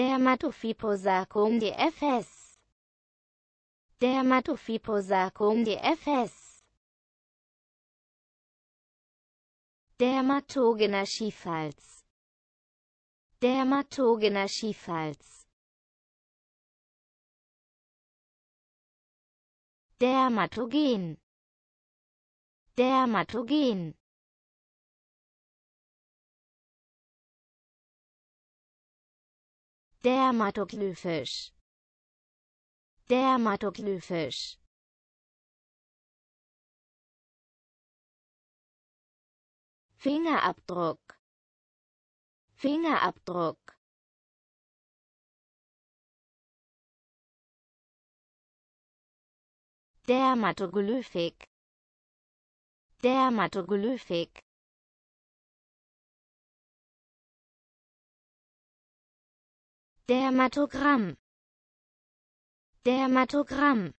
Dermatophyposarkom DFS Dermatophyposarkom DFS Dermatogener Schiefhals. Dermatogener Schiefhals. Dermatogen. Dermatogen Dermatoglyphisch. Dermatoglyphisch. Fingerabdruck. Fingerabdruck. Dermatoglyphik Dermatoglyphik Dermatogramm. Dermatogramm